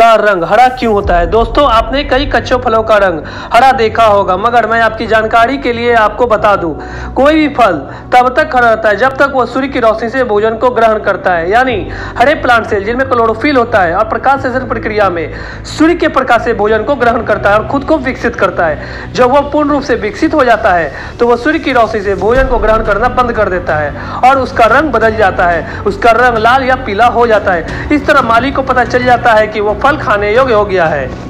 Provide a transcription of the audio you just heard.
का रंग? हरा क्यों होता है? दोस्तों, आपने कई कच्चों फलों का रंग हरा देखा होगा, मगर मैं आपकी जानकारी के लिए आपको बता दूँ, कोई भी फल तब तक हरा रहता है जब तक वह सूर्य की रोशनी से भोजन को ग्रहण करता है। यानी हरे प्लांट सेल, जिनमें क्लोरोफिल होता है, और प्रकाश सेशन प्रक्रिया में सूर्य के प्रकाश से भोजन को ग्रहण करता है और खुद को विकसित करता है। जब वह पूर्ण रूप से विकसित हो जाता है तो वह सूर्य की रोशनी से भोजन को ग्रहण करना बंद कर देता है, और उसका रंग बदल जाता है। उसका रंग लाल या पीला हो जाता है। इस तरह माली को पता चल जाता है कि वो फल खाने योग्य हो गया है।